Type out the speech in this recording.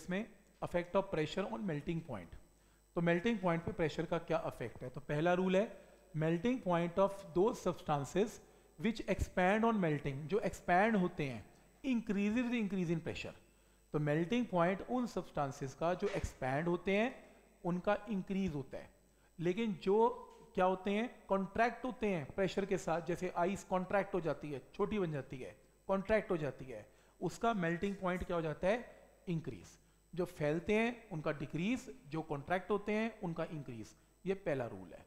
इसमें affect of pressure on melting point तो melting point पे प्रेशर का क्या अफेक्ट है? तो पहला रूल है मेल्टिंग पॉइंट ऑफ़ दो substances which expand on melting जो एक्सपैंड होते हैं increases the increase in pressure तो मेल्टिंग पॉइंट उन सब्सटेंसेस का जो एक्सपैंड होते हैं, उनका इंक्रीज होता है. लेकिन जो क्या होते हैं? कॉन्ट्रैक्ट होते हैं प्रेशर के साथ, जैसे आइस कॉन्ट्रैक्ट हो जाती है, छोटी बन जाती है कॉन्ट्रैक्ट हो जाती है, उसका मेल्टिंग पॉइंट क्या हो जाता है? इंक्रीज जो फैलते हैं, उनका डिक्रीज जो कॉन्ट्रैक्ट होते हैं, उनका इंक्रीज ये पहला रूल है।